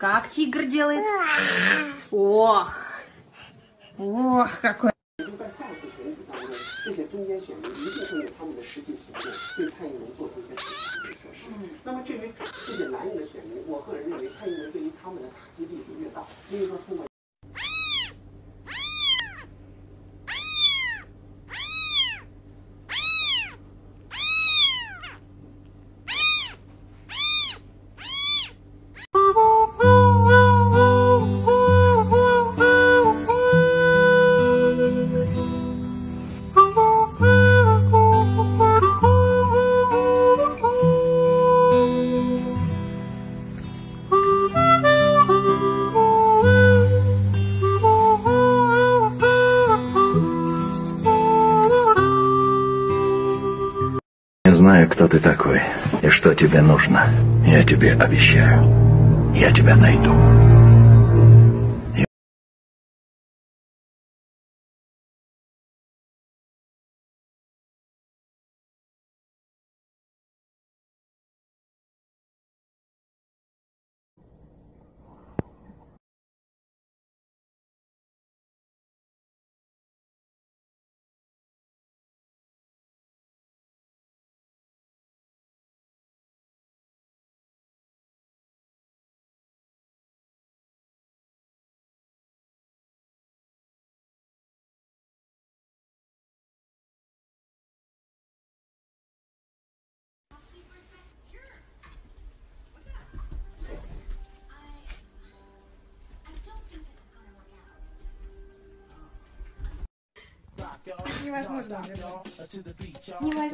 Как тигр делает? Ох! Ох, какой! знаю, кто ты такой и что тебе нужно. Я тебе обещаю, я тебя найду». Nie masz mózgu, Nie masz